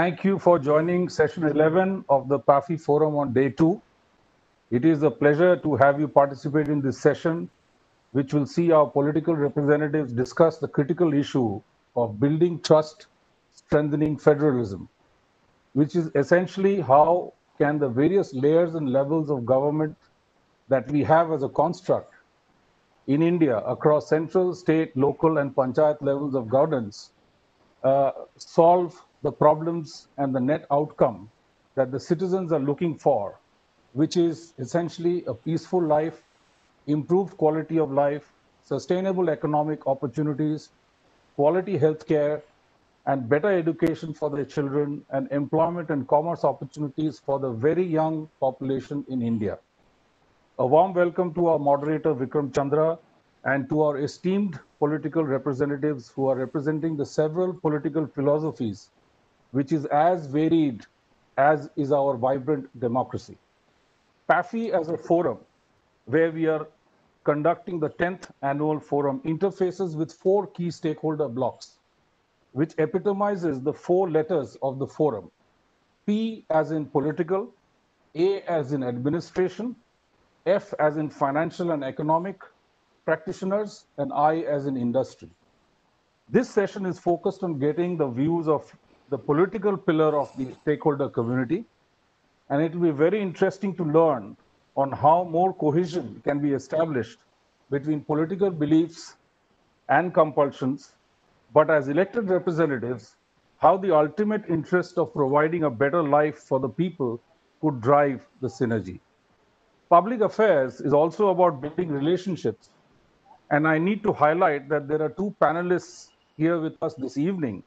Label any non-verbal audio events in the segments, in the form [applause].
Thank you for joining session 11 of the PAFI Forum on day two. It is a pleasure to have you participate in this session, which will see our political representatives discuss the critical issue of building trust, strengthening federalism, which is essentially how can the various layers and levels of government that we have as a construct in India across central, state, local, and panchayat levels of governance uh, solve the problems and the net outcome that the citizens are looking for, which is essentially a peaceful life, improved quality of life, sustainable economic opportunities, quality health care, and better education for their children, and employment and commerce opportunities for the very young population in India. A warm welcome to our moderator, Vikram Chandra, and to our esteemed political representatives who are representing the several political philosophies which is as varied as is our vibrant democracy. PAFI as a forum where we are conducting the 10th annual forum interfaces with four key stakeholder blocks, which epitomizes the four letters of the forum. P as in political, A as in administration, F as in financial and economic practitioners, and I as in industry. This session is focused on getting the views of the political pillar of the stakeholder community. And it will be very interesting to learn on how more cohesion can be established between political beliefs and compulsions, but as elected representatives, how the ultimate interest of providing a better life for the people could drive the synergy. Public affairs is also about building relationships. And I need to highlight that there are two panelists here with us this evening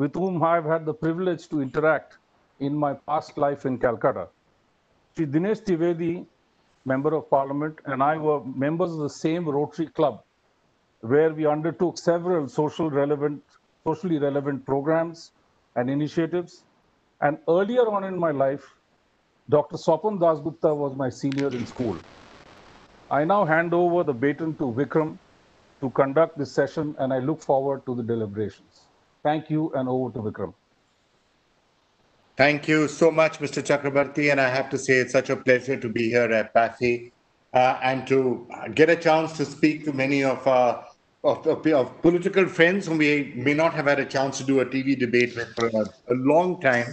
with whom I've had the privilege to interact in my past life in Calcutta. Sri Dinesh Trivedi, Member of Parliament, and I were members of the same Rotary Club, where we undertook several social relevant, socially relevant programs and initiatives. And earlier on in my life, Dr. Swapan Dasgupta was my senior in school. I now hand over the baton to Vikram to conduct this session, and I look forward to the deliberations. Thank you, and over to Vikram. Thank you so much, Mr. Chakrabarty. And I have to say, it's such a pleasure to be here at PAFI uh, and to get a chance to speak to many of our of, of, of, political friends whom we may not have had a chance to do a TV debate with for a, a long time.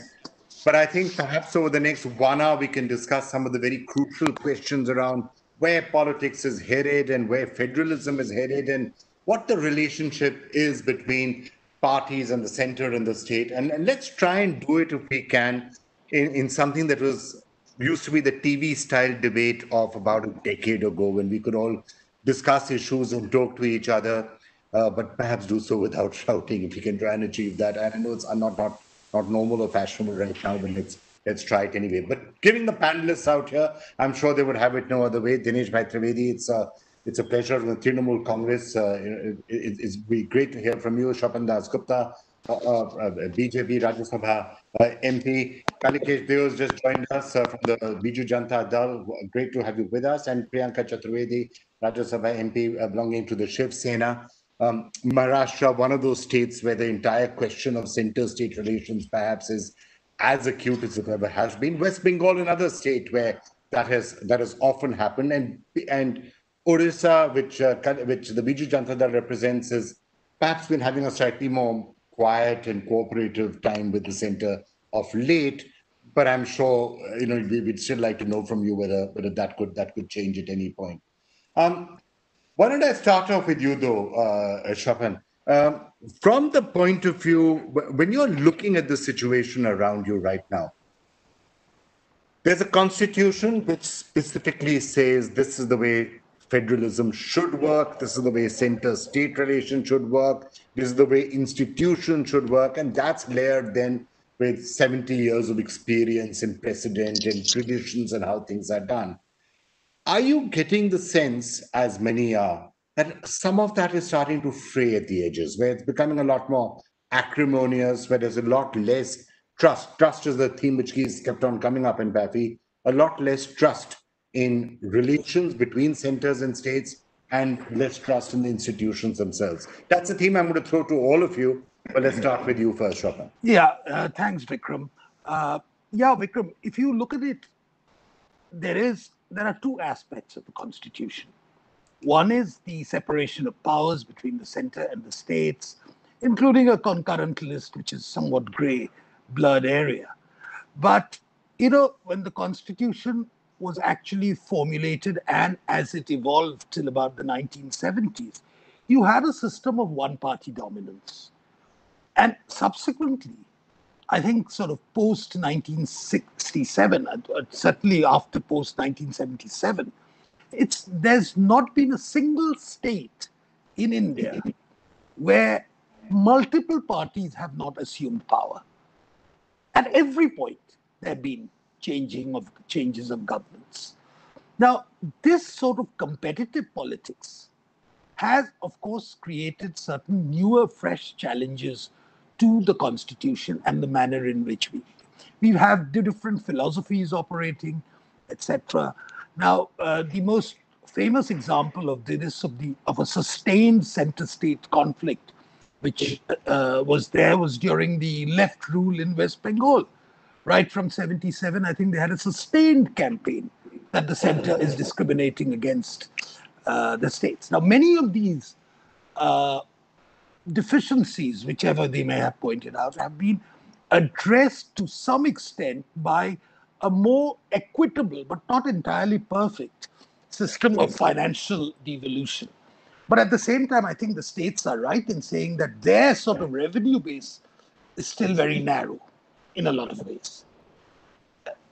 But I think perhaps over the next one hour, we can discuss some of the very crucial questions around where politics is headed and where federalism is headed and what the relationship is between parties and the center and the state. And, and let's try and do it if we can in, in something that was used to be the TV style debate of about a decade ago when we could all discuss issues and talk to each other, uh, but perhaps do so without [laughs] shouting if we can try and achieve that. And I know it's not, not, not normal or fashionable right now, but let's, let's try it anyway. But giving the panelists out here, I'm sure they would have it no other way. Dinesh Bhai it's a it's a pleasure the Trinamool Congress. Uh, it, it, it's be great to hear from you, Swapan Dasgupta, uh, uh, BJP Rajya Sabha uh, MP. Kalikesh Deo just joined us uh, from the Biju Janata Dal. Great to have you with us. And Priyanka Chaturvedi, Rajya Sabha MP uh, belonging to the Shiv Sena. Um, Maharashtra, one of those states where the entire question of center-state relations perhaps is as acute as it ever has been. West Bengal, another state where that has that has often happened, and and Orissa, which uh, which the Biju Janata Dal represents, has perhaps been having a slightly more quiet and cooperative time with the centre of late. But I'm sure you know we, would still like to know from you whether whether that could that could change at any point. Um, why don't I start off with you though, uh? Um, from the point of view when you're looking at the situation around you right now, there's a constitution which specifically says this is the way federalism should work. This is the way center state relations should work. This is the way institutions should work. And that's layered then with 70 years of experience and precedent and traditions and how things are done. Are you getting the sense, as many are, that some of that is starting to fray at the edges, where it's becoming a lot more acrimonious, where there's a lot less trust? Trust is the theme which keeps kept on coming up in PAFI, a lot less trust in relations between centers and states and less trust in the institutions themselves. That's a theme I'm going to throw to all of you. But let's start with you first, Swapan. Yeah, uh, thanks, Vikram. Uh, yeah, Vikram, if you look at it, there is there are two aspects of the constitution. One is the separation of powers between the center and the states, including a concurrent list, which is somewhat gray, blurred area. But you know, when the constitution was actually formulated and as it evolved till about the 1970s, you had a system of one party dominance. And subsequently, I think sort of post 1967, uh, uh, certainly after post 1977, it's there's not been a single state in India where multiple parties have not assumed power. At every point, there have been changing of changes of governments. Now, this sort of competitive politics has, of course, created certain newer, fresh challenges to the constitution and the manner in which we we have the different philosophies operating, etc. Now, uh, the most famous example of this of the of a sustained center-state conflict, which uh, was there, was during the left rule in West Bengal, right from 77. I think they had a sustained campaign that the center is discriminating against uh, the states. Now, many of these uh, deficiencies, whichever they may have pointed out, have been addressed to some extent by a more equitable but not entirely perfect system of financial devolution. But at the same time, I think the states are right in saying that their sort of revenue base is still very narrow in a lot of ways.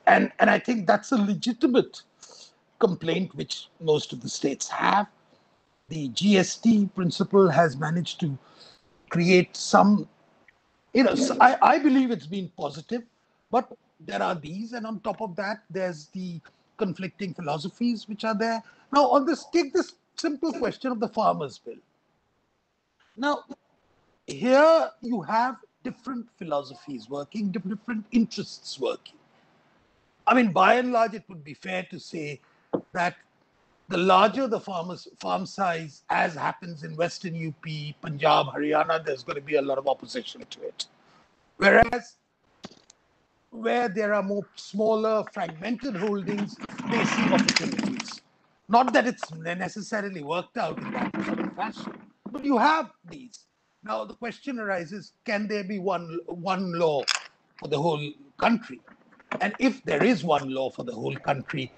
And, and I think that's a legitimate complaint which most of the states have. The GST principle has managed to create some, you know, I, I believe it's been positive, but there are these, and on top of that, there's the conflicting philosophies which are there. Now, on this, take this simple question of the farmers' bill. Now, here you have different philosophies working, different interests working. I mean, by and large, it would be fair to say that the larger the farmers farm size, as happens in Western UP, Punjab, Haryana, there's going to be a lot of opposition to it. Whereas where there are more smaller, fragmented holdings, they see opportunities. Not that it's necessarily worked out in that fashion, but you have these. Now the question arises: Can there be one one law for the whole country? And if there is one law for the whole country,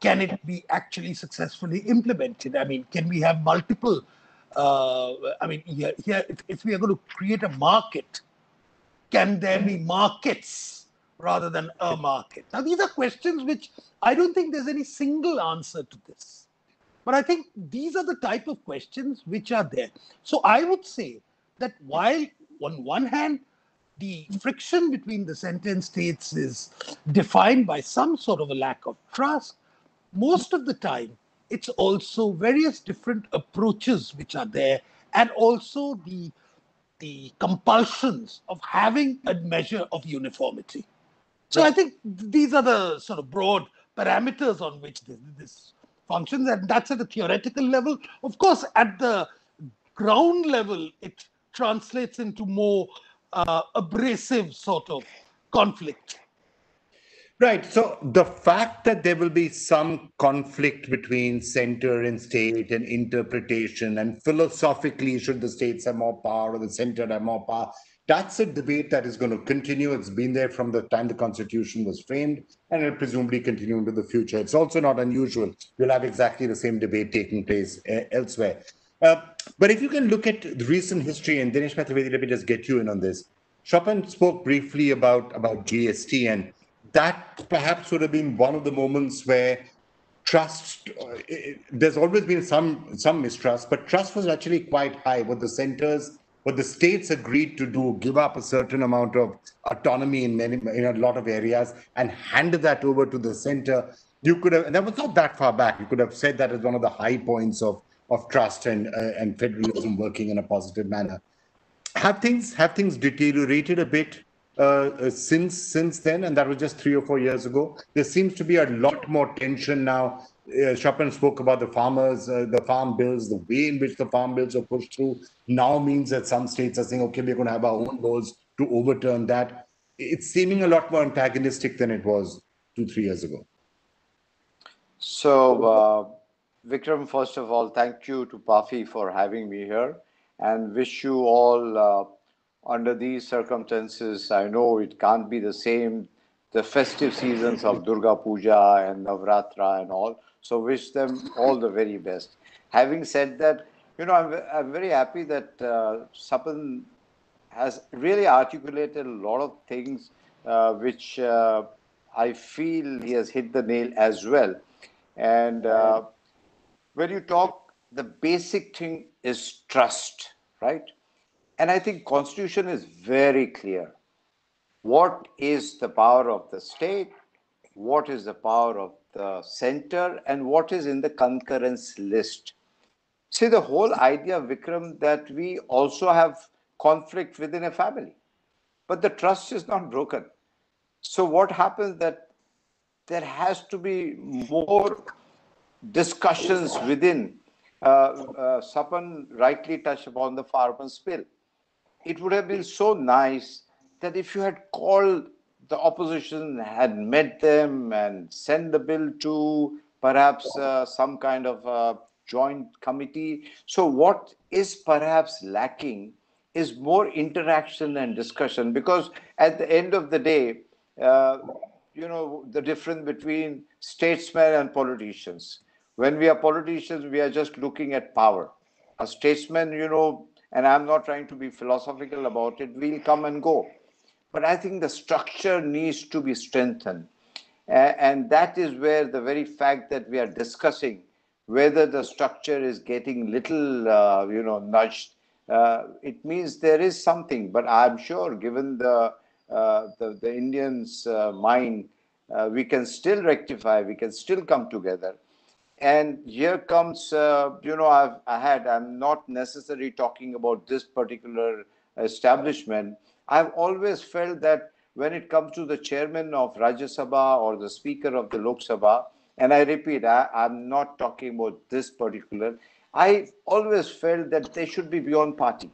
can it be actually successfully implemented? I mean, can we have multiple? Uh, I mean, here, here if, if we are going to create a market, can there be markets rather than a market? Now, these are questions which I don't think there's any single answer to this. But I think these are the type of questions which are there. So I would say that while on one hand, the friction between the sentence states is defined by some sort of a lack of trust, most of the time, it's also various different approaches which are there, and also the the compulsions of having a measure of uniformity. So I think these are the sort of broad parameters on which this, this functions, and that's at a theoretical level. Of course, at the ground level, it translates into more uh, abrasive sort of conflict. Right. So the fact that there will be some conflict between center and state and interpretation, and philosophically, should the states have more power or the center have more power, that's a debate that is going to continue. It's been there from the time the Constitution was framed, and it'll presumably continue into the future. It's also not unusual. You'll have exactly the same debate taking place uh, elsewhere. Uh, but if you can look at the recent history, and Dinesh Mehta, let me just get you in on this. Swapan spoke briefly about, about GST and that perhaps would have been one of the moments where trust uh, it, there's always been some some mistrust but trust was actually quite high what the centers what the states agreed to do give up a certain amount of autonomy in many in a lot of areas and hand that over to the center. You could have and that was not that far back. You could have said that as one of the high points of of trust and uh, and federalism working in a positive manner. Have things have things deteriorated a bit uh, uh, since since then, and that was just three or four years ago. There seems to be a lot more tension now uh, Swapan spoke about the farmers, uh, the farm bills, the way in which the farm bills are pushed through now means that some states are saying, okay, we're going to have our own laws to overturn that. It's seeming a lot more antagonistic than it was two, three years ago. So, uh, Vikram, first of all, thank you to PAFI for having me here and wish you all uh, under these circumstances. I know it can't be the same, the festive seasons of Durga Puja and Navratra and all. So, wish them all the very best. Having said that, you know, I'm, I'm very happy that uh, Swapan has really articulated a lot of things uh, which uh, I feel he has hit the nail as well. And uh, when you talk, the basic thing is trust, right? And I think constitution is very clear. What is the power of the state? What is the power of the center? And what is in the concurrence list? See, the whole idea, Vikram, that we also have conflict within a family, but the trust is not broken. So what happens that there has to be more discussions within. Uh, uh, Swapan rightly touched upon the farmers' bill. It would have been so nice that if you had called the opposition, had met them and sent the bill to perhaps uh, some kind of uh, joint committee. So, what is perhaps lacking is more interaction and discussion because at the end of the day, uh, you know, the difference between statesmen and politicians. When we are politicians, we are just looking at power. A statesman, you know, and I'm not trying to be philosophical about it, we'll come and go. But I think the structure needs to be strengthened. and that is where the very fact that we are discussing whether the structure is getting little, uh, you know, nudged, uh, it means there is something. But I'm sure, given the uh, the, the Indians' uh, mind, uh, we can still rectify, we can still come together. And here comes, you know, I've I had, I'm not necessarily talking about this particular establishment. I've always felt that when it comes to the chairman of Rajya Sabha or the speaker of the Lok Sabha, and I repeat, I, am not talking about this particular, I always felt that they should be beyond party.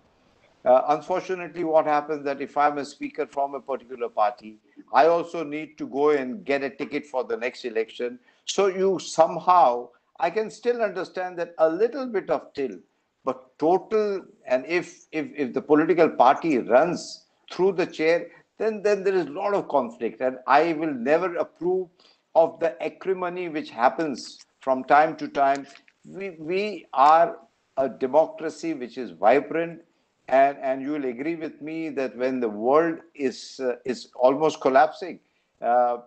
Uh, unfortunately, what happens that if I'm a speaker from a particular party, I also need to go and get a ticket for the next election. So you somehow, I can still understand that a little bit of till, but total, and if if if the political party runs through the chair, then then there is a lot of conflict, and I will never approve of the acrimony which happens from time to time. We we are a democracy which is vibrant. And and you will agree with me that when the world is uh, is almost collapsing uh,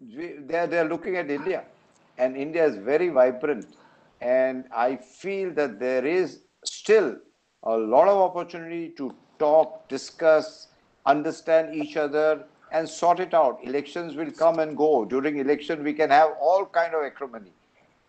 they are, they are looking at india. And india is very vibrant. And i feel that there is still a lot of opportunity to talk discuss understand each other and sort it out elections will come and go during election we can have all kind of acrimony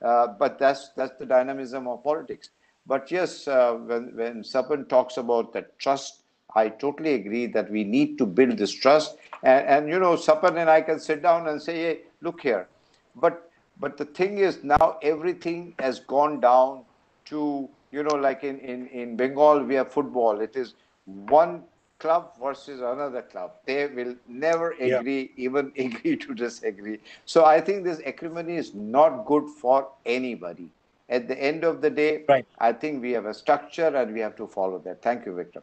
uh, but that's that's the dynamism of politics but yes, uh, when, when Swapan talks about that trust, I totally agree that we need to build this trust. And, and you know, Swapan and I can sit down and say, hey, look here. But but the thing is now everything has gone down to, you know, like in, in, in Bengal, we have football. It is one club versus another club. They will never agree, yeah. even [laughs] agree to disagree. So I think this acrimony is not good for anybody at the end of the day, right. I think we have a structure and we have to follow that. Thank you, Victor.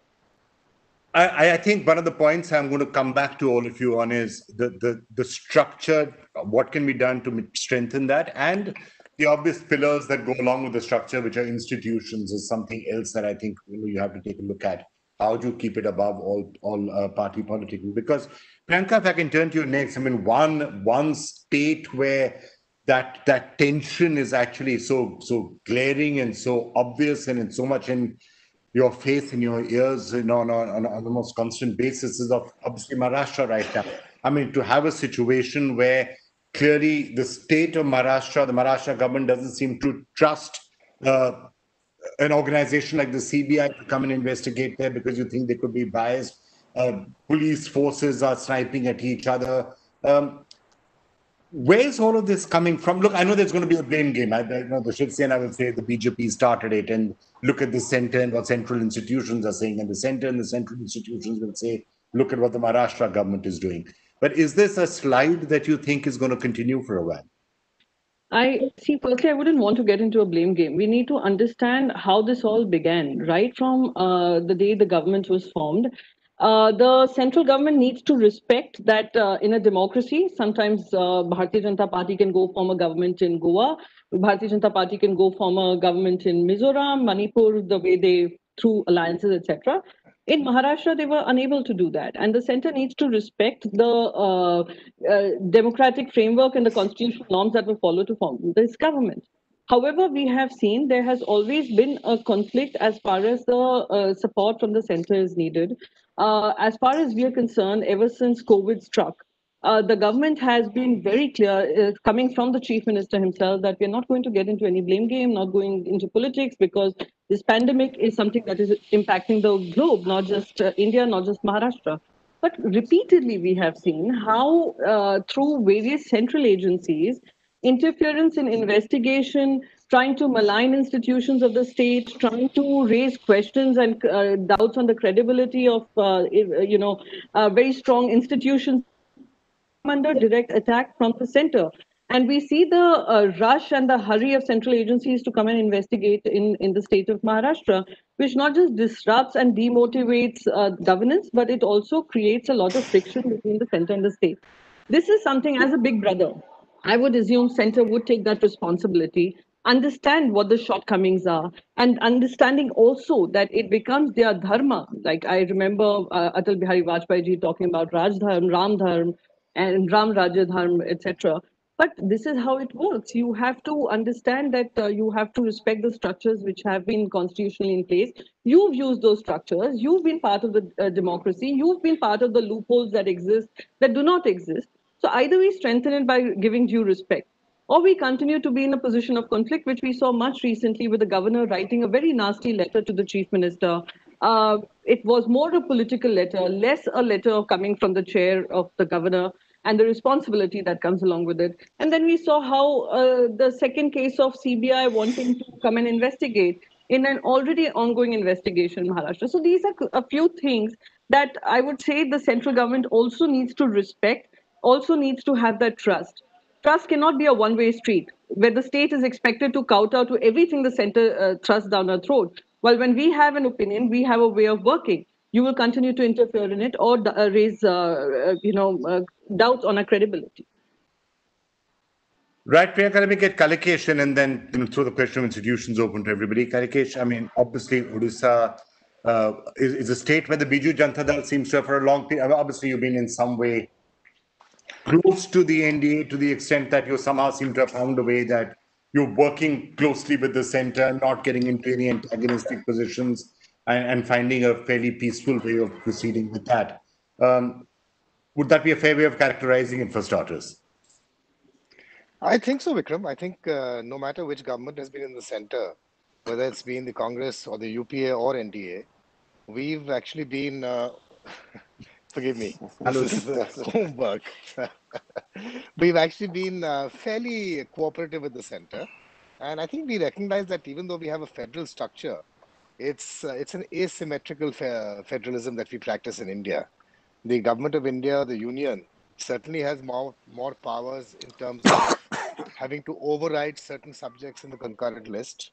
I, I, think one of the points I'm going to come back to all of you on is the, the, the structure, what can be done to strengthen that, and the obvious pillars that go along with the structure, which are institutions, is something else that I think you, know, you have to take a look at. How do you keep it above all all uh, party politics? Because Priyanka, if I can turn to you next, I mean, one one state where that that tension is actually so so glaring and so obvious and it's so much in your face and your ears you know, on, on, on the most constant basis is of obviously Maharashtra right now. I mean, to have a situation where clearly the state of Maharashtra, the Maharashtra government doesn't seem to trust uh, an organization like the CBI to come and investigate there because you think they could be biased. Uh, police forces are sniping at each other. Um, where's all of this coming from? Look, I know there's going to be a blame game. I, I know the Shiv Sena will say the BJP started it, and look at the center and what central institutions are saying, and the center and the central institutions will say, look at what the Maharashtra government is doing. But is this a slide that you think is going to continue for a while? I see. Firstly, I wouldn't want to get into a blame game. We need to understand how this all began, right from uh, the day the government was formed. Uh, the central government needs to respect that uh, in a democracy, sometimes uh, Bharatiya Janata Party can go form a government in Goa, Bharatiya Janata Party can go form a government in Mizoram, Manipur, the way they through alliances, etc. In Maharashtra, they were unable to do that, and the center needs to respect the uh, uh, democratic framework and the constitutional norms that were followed to form this government. However, we have seen there has always been a conflict as far as the uh, support from the center is needed. Uh, as far as we are concerned, ever since COVID struck, uh, the government has been very clear, uh, coming from the chief minister himself, that we're not going to get into any blame game, not going into politics, because this pandemic is something that is impacting the globe, not just uh, India, not just Maharashtra. But repeatedly, we have seen how, uh, through various central agencies, interference in investigation, trying to malign institutions of the state, trying to raise questions and uh, doubts on the credibility of, uh, you know, uh, very strong institutions under direct attack from the center. And we see the uh, rush and the hurry of central agencies to come and investigate in, in the state of Maharashtra, which not just disrupts and demotivates uh, governance, but it also creates a lot of friction between the center and the state. This is something as a big brother. I would assume center would take that responsibility, understand what the shortcomings are, and understanding also that it becomes their dharma. Like I remember uh, Atal Bihari Vajpayee talking about Raj Dharm, Ram and Ram Rajya Dharma, etc. But this is how it works. You have to understand that uh, you have to respect the structures which have been constitutionally in place. You've used those structures. You've been part of the uh, democracy. You've been part of the loopholes that exist that do not exist. So either we strengthen it by giving due respect, or we continue to be in a position of conflict, which we saw much recently with the governor writing a very nasty letter to the chief minister. Uh, it was more a political letter, less a letter coming from the chair of the governor and the responsibility that comes along with it. And then we saw how uh, the second case of CBI wanting to come and investigate in an already ongoing investigation in Maharashtra. So these are a few things that I would say the central government also needs to respect, also needs to have that trust. Trust cannot be a one-way street where the state is expected to kowtow to everything the center uh, thrusts down our throat. Well, when we have an opinion, we have a way of working you will continue to interfere in it or uh, raise, uh, uh, you know, uh, doubts on our credibility. Right, Priyanka, let me get Kalikesh and then you know, throw the question of institutions open to everybody. Kalikesh, I mean, obviously, Odisha uh, is, is, a state where the Biju Janata Dal seems to have for a long period. Obviously, you've been in some way close to the NDA to the extent that you somehow seem to have found a way that you're working closely with the center, not getting into any antagonistic positions and, and finding a fairly peaceful way of proceeding with that. Um, would that be a fair way of characterizing it for starters? I think so, Vikram. I think uh, no matter which government has been in the center, whether it's been the Congress or the UPA or NDA, we've actually been, uh, [laughs] forgive me, this is the homework. [laughs] we've actually been uh, fairly cooperative with the center. And I think we recognize that even though we have a federal structure, it's uh, it's an asymmetrical fe- federalism that we practice in India. The government of India, the union, certainly has more more powers in terms of [coughs] having to override certain subjects in the concurrent list.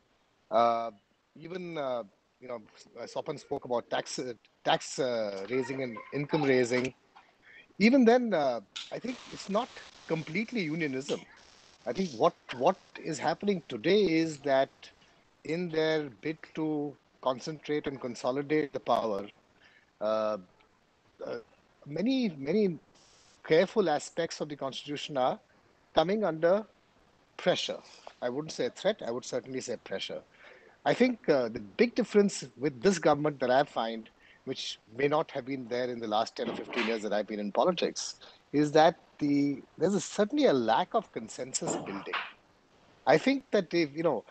Uh, even uh, you know, Swapan spoke about tax tax uh, raising and income raising. Even then, uh, I think it's not completely unionism. I think what what is happening today is that in their bid to concentrate and consolidate the power, uh, uh, many, many careful aspects of the Constitution are coming under pressure. I wouldn't say threat, I would certainly say pressure. I think uh, the big difference with this government that I find, which may not have been there in the last 10 or 15 years that I've been in politics, is that the there's a, certainly a lack of consensus building. I think that if, you know,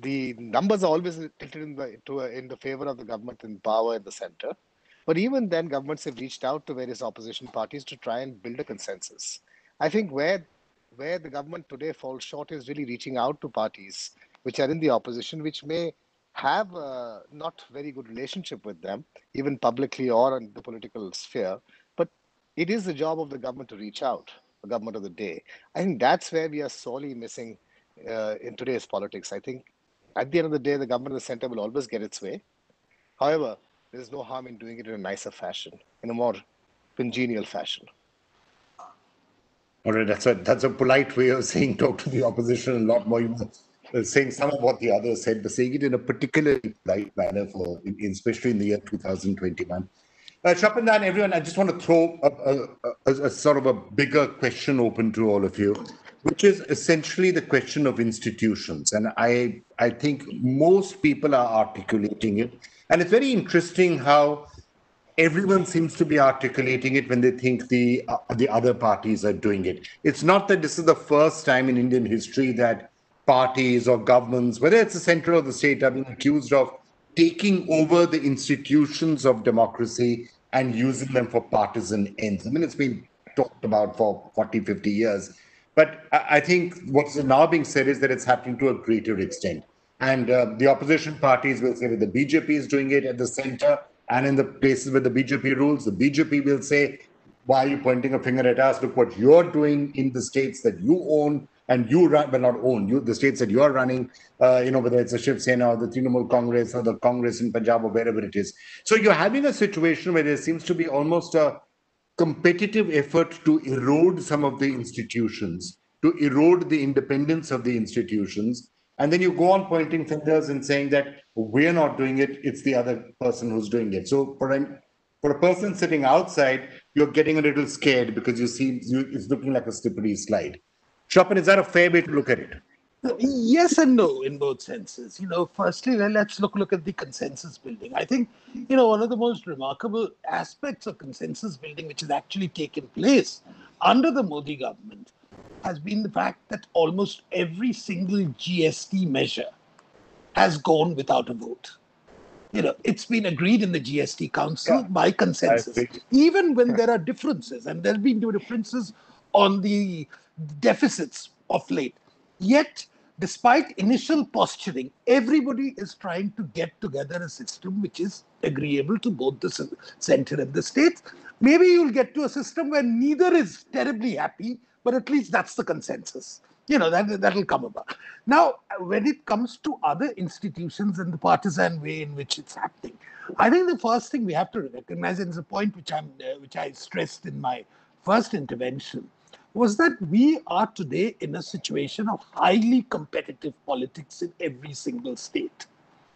the numbers are always tilted in the to, in the favor of the government in power in the center. But even then, governments have reached out to various opposition parties to try and build a consensus. I think where where the government today falls short is really reaching out to parties which are in the opposition, which may have a not very good relationship with them, even publicly or in the political sphere. But it is the job of the government to reach out, the government of the day. I think that's where we are sorely missing uh, in today's politics. I think at the end of the day, the government the center will always get its way. However, there's no harm in doing it in a nicer fashion, in a more congenial fashion. All right, that's a that's a polite way of saying talk to the opposition a lot more. Know, saying some of what the others said, but saying it in a particularly polite manner for, especially in the year 2021. Uh, Shrapandan and everyone, I just want to throw a, a, a, a, sort of a bigger question open to all of you, which is essentially the question of institutions. And I, I think most people are articulating it. And it's very interesting how everyone seems to be articulating it when they think the uh, the other parties are doing it. It's not that this is the first time in Indian history that parties or governments, whether it's the center or the state, are being accused of taking over the institutions of democracy and using them for partisan ends. I mean, it's been talked about for 40, 50 years. But I think what's now being said is that it's happening to a greater extent. And uh, the opposition parties will say that the BJP is doing it at the center and in the places where the BJP rules, the BJP will say, why are you pointing a finger at us? Look what you're doing in the states that you own and you run, well, not own, you, the states that you're running, uh, you know, whether it's the Shiv Sena or the Trinamool Congress or the Congress in Punjab or wherever it is. So you're having a situation where there seems to be almost a competitive effort to erode some of the institutions, to erode the independence of the institutions, and then you go on pointing fingers and saying that we're not doing it, it's the other person who's doing it. So for a, for a person sitting outside, you're getting a little scared because you see you, it's looking like a slippery slide. Swapan, is that a fair way to look at it? Yes and no in both senses. You know, firstly, let's look look at the consensus building. I think, you know, one of the most remarkable aspects of consensus building which has actually taken place under the Modi government has been the fact that almost every single GST measure has gone without a vote. You know, it's been agreed in the GST Council yeah, by consensus, even when there are differences, and there have been differences on the deficits of late. Yet, despite initial posturing, everybody is trying to get together a system which is agreeable to both the center and the states. Maybe you'll get to a system where neither is terribly happy, but at least that's the consensus. You know, that, that'll come about. Now, when it comes to other institutions and the partisan way in which it's happening, I think the first thing we have to recognize, and it's a point which, I'm, uh, which I stressed in my first intervention, was that we are today in a situation of highly competitive politics in every single state.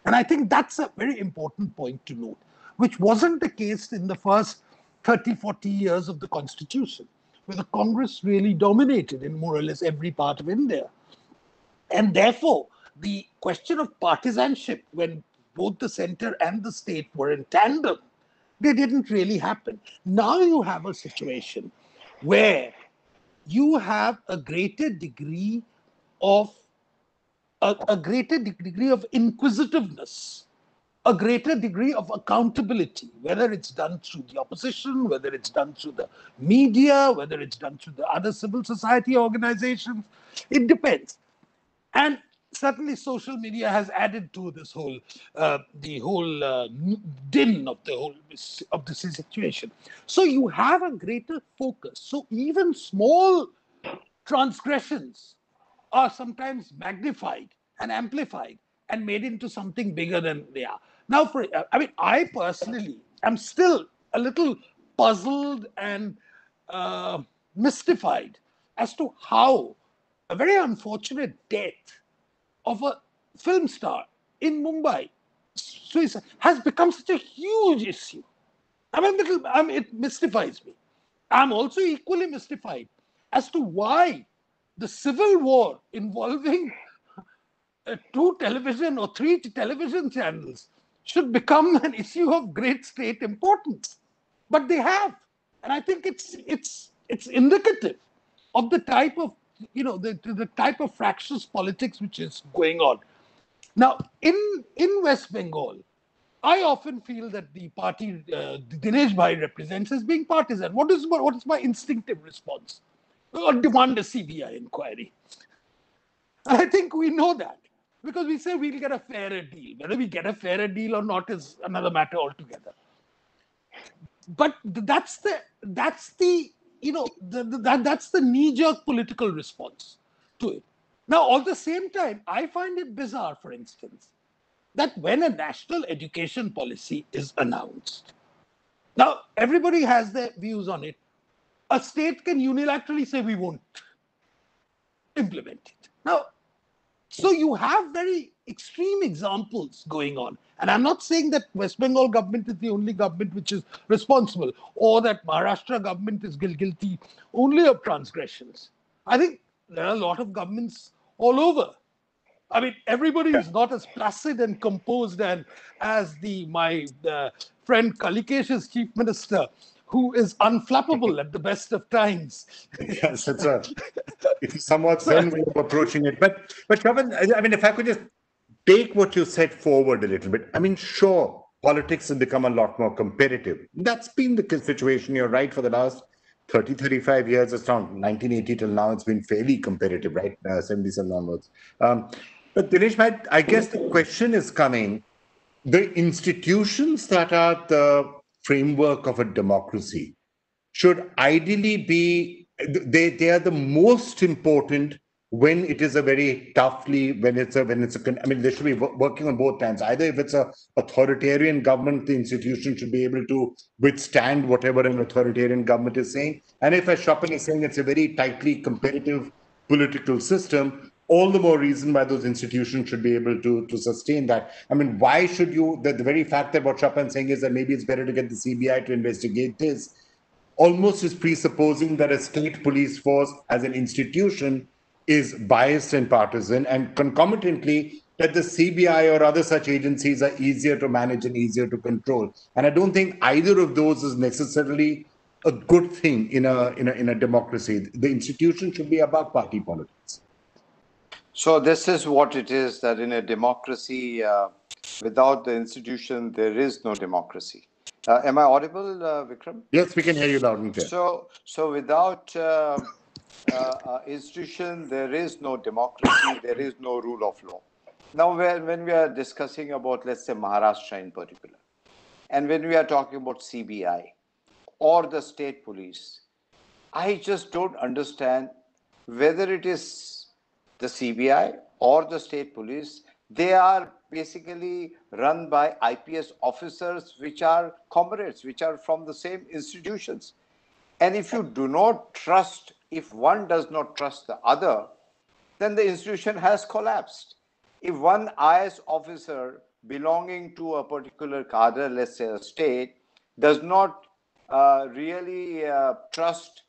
And I think that's a very important point to note, which wasn't the case in the first 30, 40 years of the Constitution where the Congress really dominated in more or less every part of India. And therefore, the question of partisanship, when both the center and the state were in tandem, they didn't really happen. Now you have a situation where you have a greater degree of a, a greater degree of inquisitiveness a greater degree of accountability, whether it's done through the opposition, whether it's done through the media, whether it's done through the other civil society organizations. It depends. And certainly social media has added to this whole uh, the whole uh, din of the whole of the situation. So you have a greater focus. So even small transgressions are sometimes magnified and amplified and made into something bigger than they are. Now, for I mean, I personally am still a little puzzled and uh, mystified as to how a very unfortunate death of a film star in Mumbai suicide has become such a huge issue. I mean, little, I mean, it mystifies me. I'm also equally mystified as to why the civil war involving [laughs] uh, two television or three television channels should become an [laughs] issue of great state importance. But they have. And I think it's it's it's indicative of the type of you know the, the type of fractious politics which is going on. Now, in in West Bengal, I often feel that the party uh, Dinesh Bhai represents as being partisan. what is my, what is my instinctive response? demand a CBI inquiry. I think we know that because we say we'll get a fairer deal. Whether we get a fairer deal or not is another matter altogether. But that's the that's the you know the, the, that that's the knee-jerk political response to it. Now, at the same time, I find it bizarre, for instance, that when a national education policy is announced, now everybody has their views on it. A state can unilaterally say we won't implement it. Now, so you have very extreme examples going on. And I'm not saying that West Bengal government is the only government which is responsible or that Maharashtra government is guilty only of transgressions. I think there are a lot of governments all over. I mean, everybody is not as placid and composed and as the my uh, friend Kalikesh's chief minister, who is unflappable at the best of times. [laughs] yes, it's a it's somewhat zen way of approaching it. But but Swapan, I mean, if I could just take what you said forward a little bit. I mean, sure, politics has become a lot more competitive. That's been the situation. You're right for the last 30, 35 years, it's around 1980 till now, it's been fairly competitive, right? Uh, 77 onwards. Um, but Dinesh, I guess the question is coming the institutions that are the framework of a democracy should ideally be, they, they are the most important when it is a very toughly when it's a when it's a i mean they should be working on both ends. Either if it's a authoritarian government the institution should be able to withstand whatever an authoritarian government is saying. And if as Swapan is saying it's a very tightly competitive political system all the more reason why those institutions should be able to to sustain that. I mean why should you the, the very fact that what Swapan is saying is that maybe it's better to get the cbi to investigate this almost is presupposing that a state police force as an institution is biased and partisan, and concomitantly, that the CBI or other such agencies are easier to manage and easier to control. And I don't think either of those is necessarily a good thing in a in a in a democracy. The institution should be above party politics. So this is what it is that in a democracy, uh, without the institution, there is no democracy. Uh, am I audible, uh, Vikram? Yes, we can hear you loud and clear. So, so without uh, uh, institution, there is no democracy, there is no rule of law. Now, when we are discussing about, let's say, Maharashtra in particular, and when we are talking about CBI or the state police, I just don't understand whether it is the CBI or the state police, they are basically run by IPS officers, which are comrades, which are from the same institutions. And if you do not trust if one does not trust the other, then the institution has collapsed. If one IS officer belonging to a particular cadre, let's say a state, does not uh, really uh, trust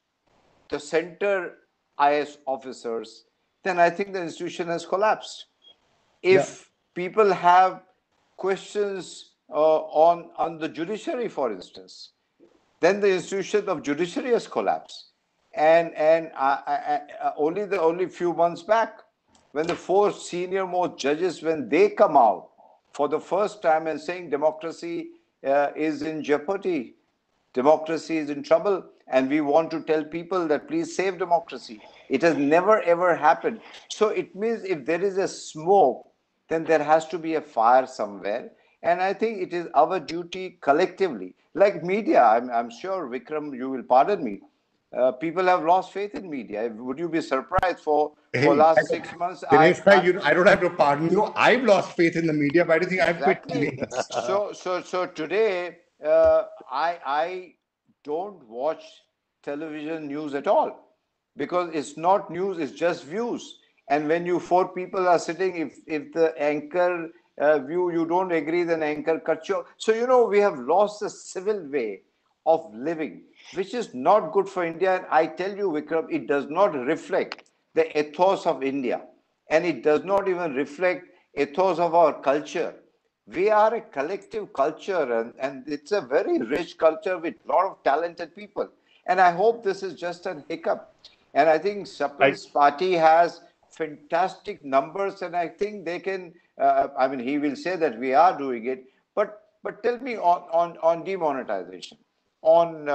the center IS officers, then I think the institution has collapsed. If yeah. people have questions uh, on, on the judiciary, for instance, then the institution of judiciary has collapsed and and uh, uh, uh, only the only few months back when the four senior most judges when they come out for the first time and saying democracy uh, is in jeopardy democracy is in trouble and we want to tell people that please save democracy. It has never ever happened. So it means if there is a smoke then there has to be a fire somewhere. And i think it is our duty collectively. Like media i'm, I'm sure vikram you will pardon me uh, people have lost faith in media. Would you be surprised for hey, for last six months? Dinesh, I, you, I don't have to pardon you. I've lost faith in the media. Why do you think I've exactly. quit? so so so today, uh, I I don't watch television news at all because it's not news. It's just views. And when you four people are sitting, if if the anchor uh, view you don't agree, then anchor cuts you. So you know we have lost the civil way of living which is not good for India. And I tell you, Vikram, it does not reflect the ethos of India. And it does not even reflect ethos of our culture. We are a collective culture and, and it's a very rich culture with a lot of talented people. And I hope this is just an hiccup. And I think Swapan's party has fantastic numbers and I think they can, uh, I mean, he will say that we are doing it. But but tell me on, on, on demonetization on, uh,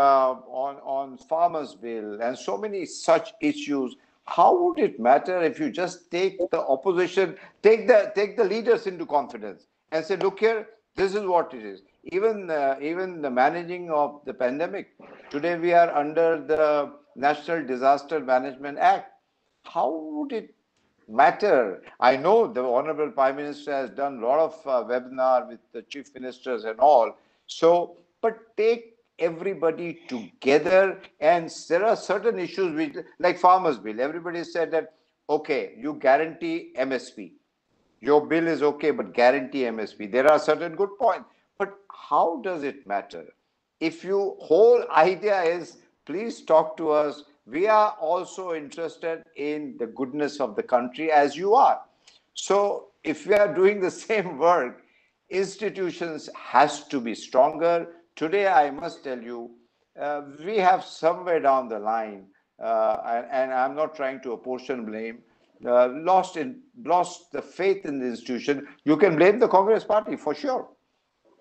on, on farmers' bill and so many such issues. How would it matter if you just take the opposition, take the, take the leaders into confidence and say, look here, this is what it is. Even, uh, even the managing of the pandemic. Today we are under the National Disaster Management Act. How would it matter? I know the Honorable Prime Minister has done a lot of uh, webinar with the chief ministers and all. So, but take everybody together and there are certain issues which like farmers bill everybody said that okay you guarantee msp your bill is okay but guarantee msp there are certain good points. But how does it matter? If you whole idea is please talk to us. We are also interested in the goodness of the country as you are. So if we are doing the [laughs] same work institutions has to be stronger today i must tell you uh, we have somewhere down the line uh, and, and, i'm not trying to apportion blame uh, lost in lost the faith in the institution you can blame the congress party for sure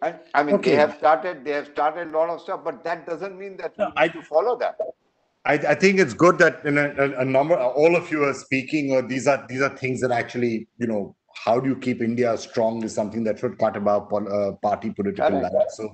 I, I mean okay. they have started they have started a lot of stuff but that doesn't mean that we I, need to follow that I, I, think it's good that in a, a, number, all of you are speaking, or these are these are things that actually, you know, how do you keep India strong is something that should cut about uh, party political lines. So,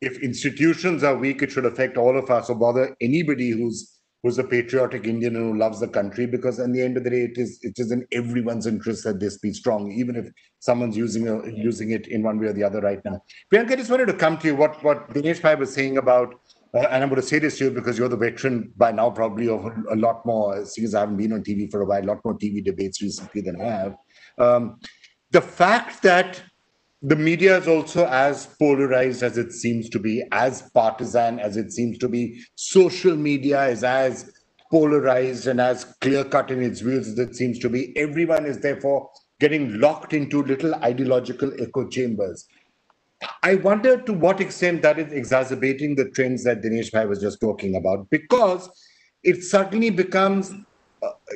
if institutions are weak, it should affect all of us, or bother anybody who's who's a patriotic Indian and who loves the country. Because at the end of the day, it is it is in everyone's interest that this be strong, even if someone's using a, using it in one way or the other right now. Priyanka, I just wanted to come to you. What what Dinesh Bhai was saying about uh, and I'm going to say this to you because you're the veteran by now, probably of a, lot more, since I haven't been on TV for a while, a lot more TV debates recently than I have. Um, the fact that the media is also as polarized as it seems to be, as partisan as it seems to be, social media is as polarized and as clear cut in its views as it seems to be. Everyone is therefore getting locked into little ideological echo chambers. I wonder to what extent that is exacerbating the trends that Dinesh Bhai was just talking about, because it suddenly becomes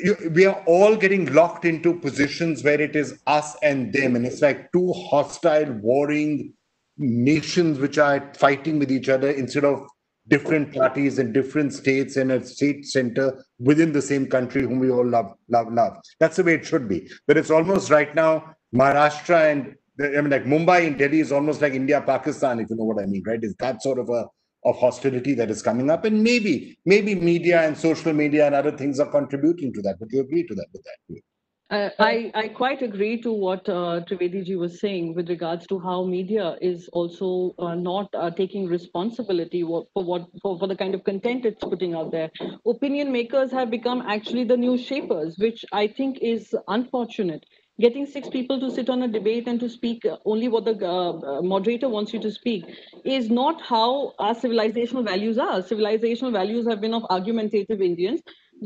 you, we are all getting locked into positions where it is us and them, and it's like two hostile, warring nations which are fighting with each other instead of different parties in different states and a state center within the same country whom we all love, love, love. That's the way it should be. But it's almost right now Maharashtra and I mean, like Mumbai and Delhi is almost like India, Pakistan, if you know what I mean, right? Is that sort of a of hostility that is coming up, and maybe maybe media and social media and other things are contributing to that. But you agree to that with that? Uh, I, I quite agree to what uh, Trivedi ji was saying with regards to how media is also uh, not uh, taking responsibility for what for, for the kind of content it's putting out there. Opinion makers have become actually the news shapers, which I think is unfortunate getting six people to sit on a debate and to speak only what the uh, uh, moderator wants you to speak is not how our civilizational values are. Civilizational values have been of argumentative Indians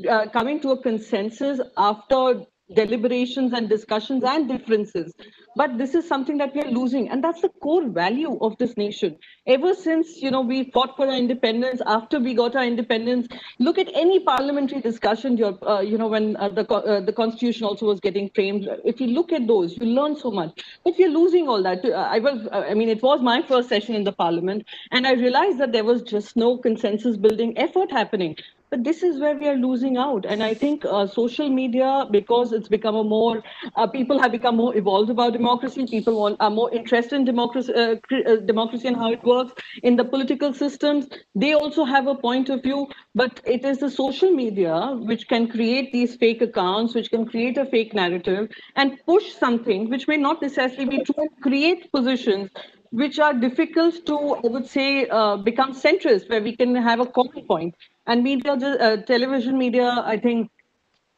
uh, coming to a consensus after deliberations and discussions and differences. But this is something that we are losing, and that's the core value of this nation. Ever since you know we fought for our independence, after we got our independence, look at any parliamentary discussion. Uh, you know when uh, the uh, the constitution also was getting framed. If you look at those, you learn so much. But we're losing all that. Uh, I was, uh, I mean, it was my first session in the parliament, and I realized that there was just no consensus building effort happening. But this is where we are losing out. And I think uh, social media, because it's become a more, uh, people have become more evolved about democracy. People want, are more interested in democracy, uh, uh, democracy and how it works in the political systems. They also have a point of view, but it is the social media which can create these fake accounts, which can create a fake narrative and push something which may not necessarily be true, create positions which are difficult to, I would say, uh, become centrist, where we can have a common point. And media, uh, television media, I think,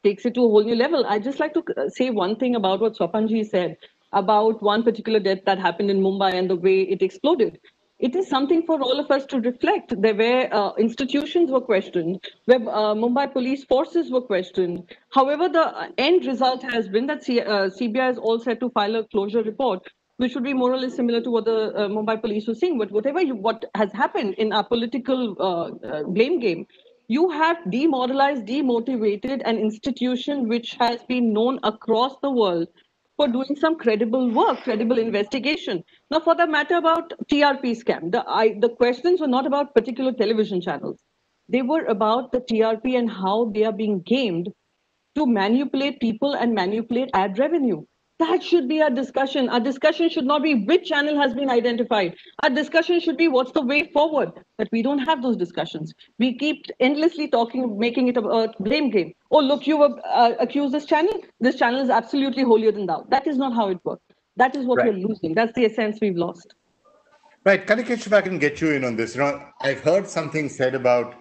takes it to a whole new level. I just like to uh, say one thing about what Swapanji said about one particular death that happened in Mumbai and the way it exploded. It is something for all of us to reflect. There were uh, institutions were questioned, where uh, Mumbai police forces were questioned. However, the end result has been that C- uh, CBI is all set to file a closure report which would be more or less similar to what the uh, Mumbai police were saying. But whatever you, what has happened in our political uh, uh, blame game, you have demoralized, demotivated an institution which has been known across the world for doing some credible work, credible investigation. Now, for the matter about TRP scam, the, I, the questions were not about particular television channels. They were about the TRP and how they are being gamed to manipulate people and manipulate ad revenue. That should be our discussion. Our discussion should not be which channel has been identified. Our discussion should be what's the way forward. But we don't have those discussions. We keep endlessly talking, making it a, blame game. Oh, look, you were uh, accused this channel. This channel is absolutely holier than thou. That is not how it works. That is what right. we're losing. That's the essence we've lost. Right, Kalikesh, if I can get you in on this, you know, I've heard something said about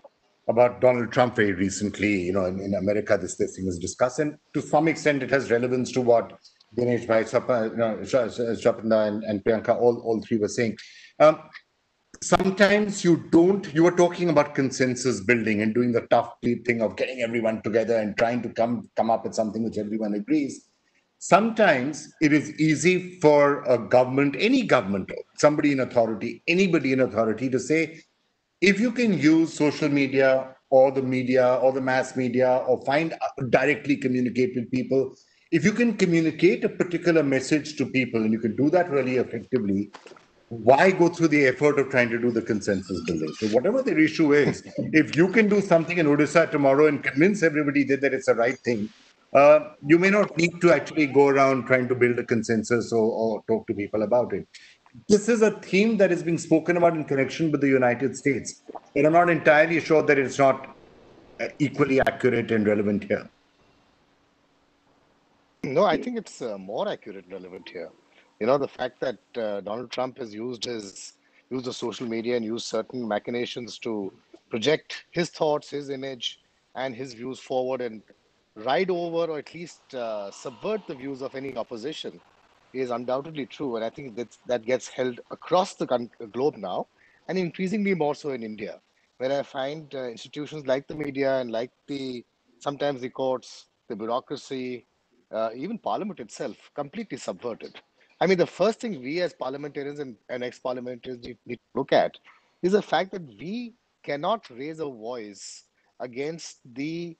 about Donald Trump very recently. You know, in, in America, this this thing was discussed, and to some extent, it has relevance to what Dinesh Bhai, Swapan, and, and Priyanka, all, all three were saying. Um, sometimes you don't, you were talking about consensus building and doing the tough thing of getting everyone together and trying to come, come up with something which everyone agrees. Sometimes it is easy for a government, any government, somebody in authority, anybody in authority to say, if you can use social media or the media or the mass media or find uh, directly communicate with people if you can communicate a particular message to people and you can do that really effectively, why go through the effort of trying to do the consensus building? So whatever the issue is, [laughs] if you can do something in Odisha tomorrow and convince everybody that, that it's the right thing, uh, you may not need to actually go around trying to build a consensus or, or talk to people about it. This is a theme that is being spoken about in connection with the United States. And I'm not entirely sure that it's not uh, equally accurate and relevant here. No, I think it's uh, more accurate and relevant here. You know, the fact that uh, Donald Trump has used his used the social media and used certain machinations to project his thoughts, his image, and his views forward and ride over or at least uh, subvert the views of any opposition is undoubtedly true. And I think that that gets held across the globe now, and increasingly more so in India, where I find uh, institutions like the media and like the sometimes the courts, the bureaucracy, uh, even Parliament itself, completely subverted. I mean, the first thing we as parliamentarians and, and ex parliamentarians need, to look at is the fact that we cannot raise a voice against the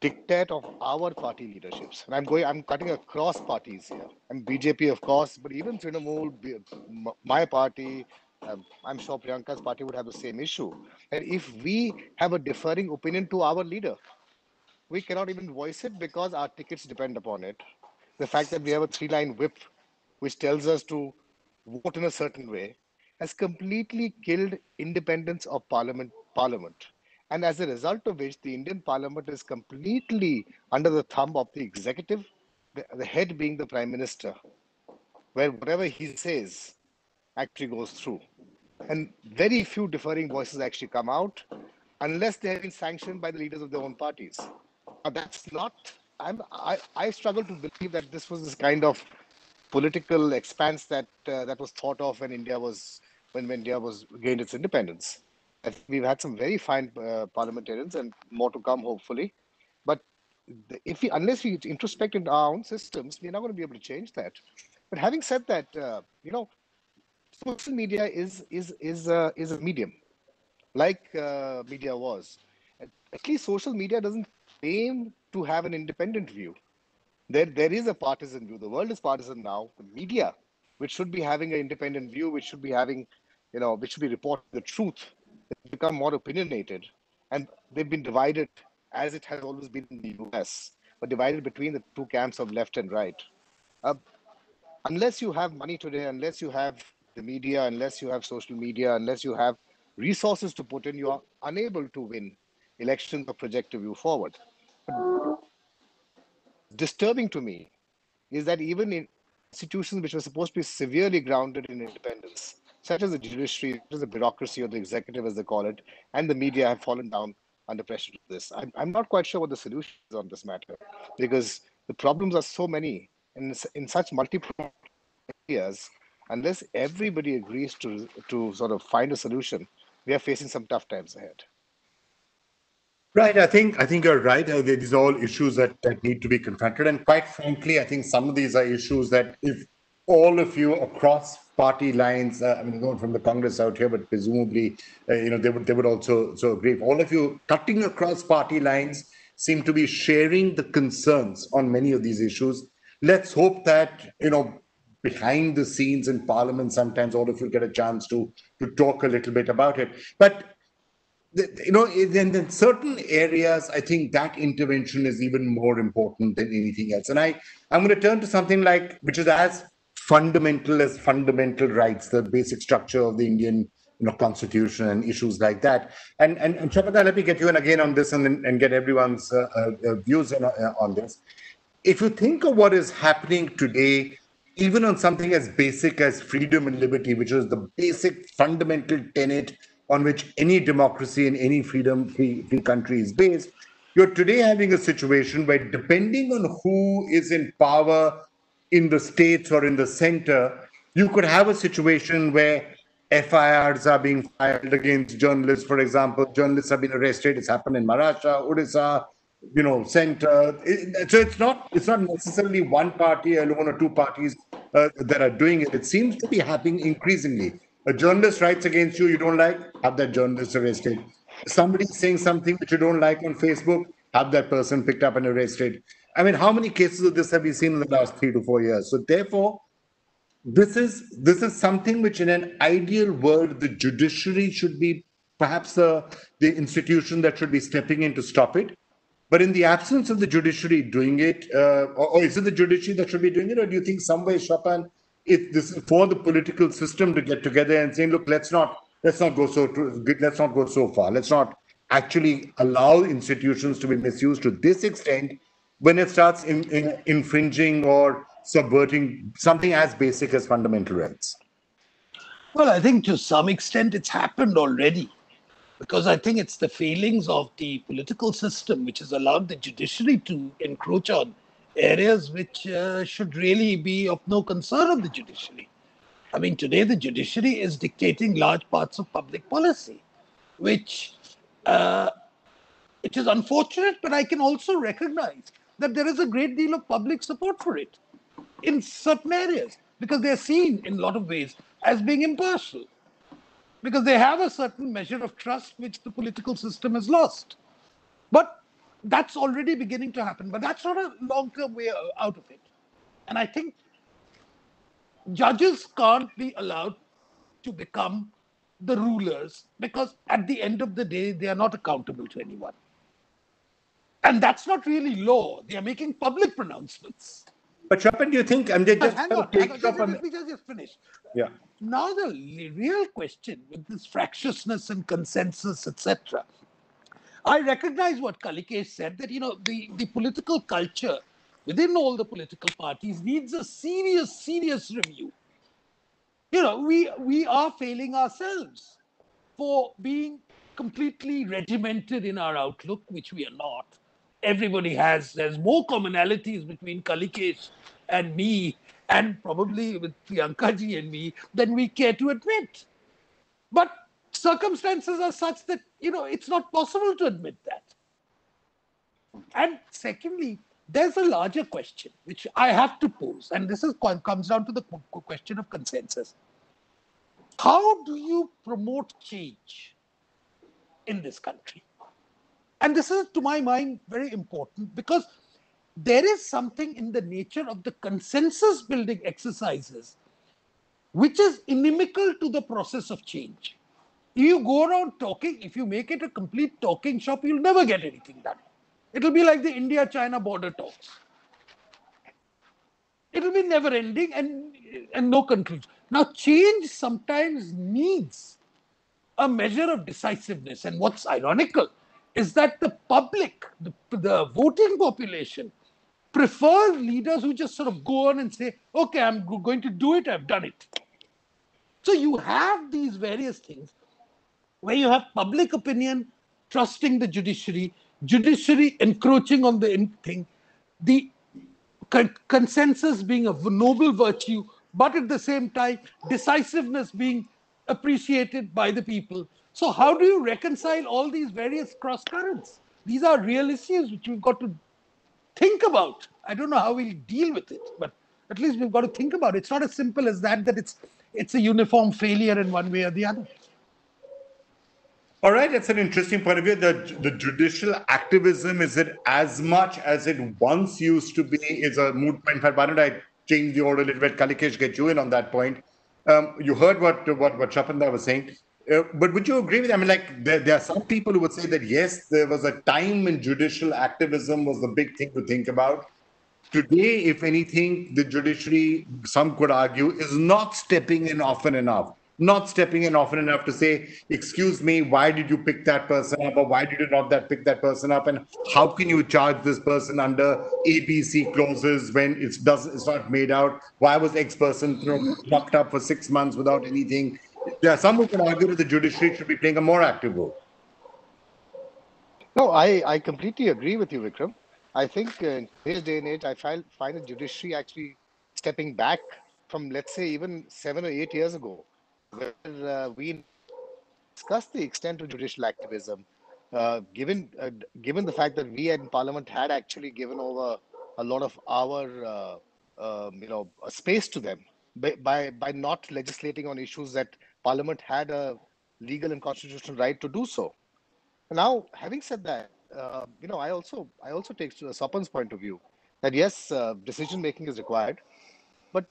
dictate of our party leaderships. And I'm going, I'm cutting across parties here. I'm BJD, of course, but even Trinamool, my party, um, I'm sure Priyanka's party would have the same issue. And if we have a differing opinion to our leader, we cannot even voice it because our tickets depend upon it. The fact that we have a three line whip which tells us to vote in a certain way has completely killed independence of parliament parliament. And as a result of which the indian parliament is completely under the thumb of the executive the, the head being the prime minister where whatever he says actually goes through. And very few differing voices actually come out unless they have been sanctioned by the leaders of their own parties that's not. I'm. I, I struggle to believe that this was this kind of political expanse that uh, that was thought of when India was when, when India was gained its independence. we've had some very fine uh, parliamentarians and more to come, hopefully. But if we, unless we introspect into our own systems, we're not going to be able to change that. But having said that, uh, you know, social media is is is is a medium, like uh, media was. At least social media doesn't aim to have an independent view. There, there is a partisan view. The world is partisan now. The media, which should be having an independent view, which should be having, you know, which should be reporting the truth, has become more opinionated. And they've been divided, as it has always been in the US, but divided between the two camps of left and right. Uh, unless you have money today, unless you have the media, unless you have social media, unless you have resources to put in, you are unable to win elections or project a view forward. Disturbing to me is that even in institutions which were supposed to be severely grounded in independence, such as the judiciary, such as the bureaucracy or the executive, as they call it, and the media have fallen down under pressure to this. I'm, I'm not quite sure what the solution is on this matter because the problems are so many and in such multiple areas. Unless everybody agrees to, to sort of find a solution, we are facing some tough times ahead. Right. I think I think you're right. Uh, these are all issues that, that need to be confronted. And quite frankly, I think some of these are issues that if all of you across party lines, uh, I mean, going from the Congress out here, but presumably, uh, you know, they would they would also so agree. If all of you cutting across party lines seem to be sharing the concerns on many of these issues. let's hope that, you know, behind the scenes in Parliament, sometimes all of you get a chance to, to talk a little bit about it. But you know, in, in, certain areas, I think that intervention is even more important than anything else. And I, I'm going to turn to something like, which is as fundamental as fundamental rights, the basic structure of the Indian you know, constitution and issues like that. And and, and Swapanda, let me get you in again on this and, and get everyone's uh, uh, views in, uh, on this. If you think of what is happening today, even on something as basic as freedom and liberty, which is the basic fundamental tenet on which any democracy and any freedom free, free country is based, you're today having a situation where depending on who is in power in the states or in the center, you could have a situation where FIRs are being filed against journalists. For example, journalists have been arrested. It's happened in Maharashtra, Odisha, you know, center. It, so it's not it's not necessarily one party alone or two parties uh, that are doing it. It seems to be happening increasingly. A journalist writes against you, you don't like, have that journalist arrested. Somebody saying something which you don't like on Facebook, have that person picked up and arrested. I mean, how many cases of this have we seen in the last three to four years? So therefore, this is this is something which in an ideal world the judiciary should be perhaps uh, the institution that should be stepping in to stop it but in the absence of the judiciary doing it uh, or, or, is it the judiciary that should be doing it or do you think some way Swapan if this is for the political system to get together and saying look let's not let's not go so let's not go so far let's not actually allow institutions to be misused to this extent when it starts in, in, infringing or subverting something as basic as fundamental rights? Well, I think to some extent it's happened already because I think it's the failings of the political system which has allowed the judiciary to encroach on areas which uh, should really be of no concern of the judiciary. I mean, today the judiciary is dictating large parts of public policy, which uh, it is unfortunate, but I can also recognize that there is a great deal of public support for it in certain areas because they're seen in a lot of ways as being impartial because they have a certain measure of trust which the political system has lost. But that's already beginning to happen, but that's not a long term way out of it. And I think judges can't be allowed to become the rulers because at the end of the day, they are not accountable to anyone. And that's not really law. They are making public pronouncements. But Swapan, do you think, and they just hang on, hang on, just, let me just, just finish. Yeah. Now the real question with this fractiousness and consensus, etc. I recognize what Kalikesh said that you know the, the political culture within all the political parties needs a serious, serious review. You know, we we are failing ourselves for being completely regimented in our outlook, which we are not everybody has. There's more commonalities between Kalikesh and me, and probably with Priyanka and me, than we care to admit. But circumstances are such that, you know, it's not possible to admit that. And secondly, there's a larger question which I have to pose, and this is comes down to the question of consensus. How do you promote change in this country? And this is, to my mind, very important because there is something in the nature of the consensus building exercises which is inimical to the process of change. You go around talking, if you make it a complete talking shop, you'll never get anything done. It'll be like the India China border talks. It'll be never ending and, and no conclusion. Now, change sometimes needs a measure of decisiveness. And what's ironical is that the public, the, the voting population, prefer leaders who just sort of go on and say, okay, I'm going to do it, I've done it. So you have these various things where you have public opinion trusting the judiciary, judiciary encroaching on the thing, the consensus being a noble virtue, but at the same time, decisiveness being appreciated by the people. So, how do you reconcile all these various cross currents? These are real issues which we've got to think about. I don't know how we'll deal with it, but at least we've got to think about it. It's not as simple as that, that it's it's a uniform failure in one way or the other. All right, that's an interesting point of view. The, the judicial activism, is it as much as it once used to be, is a moot point. Why don't I change the order a little bit? Kalikesh, get you in on that point. Um, you heard what what what Swapanda was saying. Uh, but would you agree with? I mean, like there, there are some people who would say that yes, there was a time when judicial activism was the big thing to think about. Today, if anything, the judiciary, some could argue, is not stepping in often enough. Not stepping in often enough to say, "Excuse me, why did you pick that person up, or why did you not that pick that person up, and how can you charge this person under ABC clauses when it's doesn't it's not made out? Why was X person know, locked up for six months without anything?" There are some who can argue that the judiciary should be playing a more active role. No, I, I completely agree with you, Vikram. I think uh, in this day and age, I find, find the judiciary actually stepping back from, let's say, even seven or eight years ago, where uh, we discussed the extent of judicial activism, uh, given uh, given the fact that we in Parliament had actually given over a lot of our, um, you know, space to them by, by by not legislating on issues that Parliament had a legal and constitutional right to do so. Now, having said that, uh, you know, I also I also take Swapan's point of view that yes, uh, decision making is required, but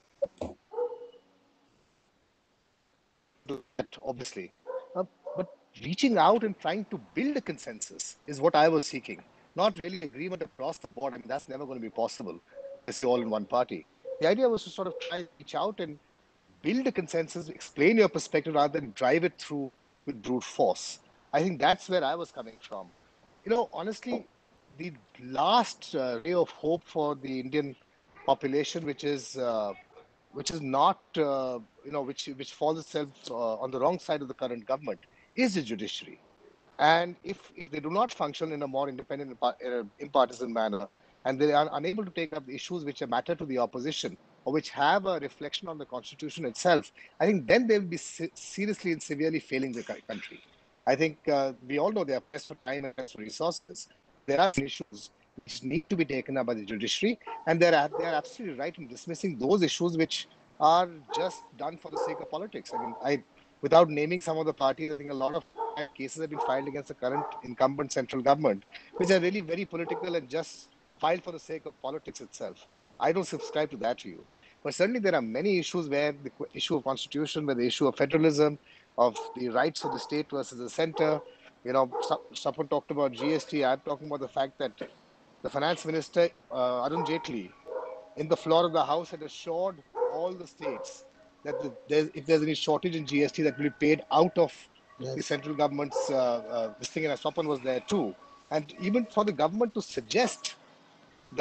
obviously, uh, but reaching out and trying to build a consensus is what I was seeking. Not really agreement across the board. I mean, that's never going to be possible. It's all in one party. The idea was to sort of try to reach out and build a consensus, explain your perspective rather than drive it through with brute force. I think that's where I was coming from. You know, honestly, the last uh, ray of hope for the Indian population, which is uh, which is not uh, you know which which falls itself uh, on the wrong side of the current government, is the judiciary. And if, if they do not function in a more independent, impartisan manner, and they are unable to take up the issues which matter to the opposition or which have a reflection on the constitution itself, I think then they will be se- seriously and severely failing the country. I think uh, we all know they are pressed for time and pressed for resources. There are issues which need to be taken up by the judiciary, and they are, they are absolutely right in dismissing those issues which are just done for the sake of politics. I mean, I, without naming some of the parties, I think a lot of cases have been filed against the current incumbent central government, which are really very political and just filed for the sake of politics itself. I don't subscribe to that view. But certainly there are many issues where the issue of constitution, where the issue of federalism, of the rights of the state versus the center, you know, someone talked about GST. I'm talking about the fact that the finance minister, uh, Arun Jaitley, in the floor of the House had assured all the states that the, there's, if there's any shortage in GST, that will be paid out of yes. the central government's uh, uh, this thing. And Swapan was there too. And even for the government to suggest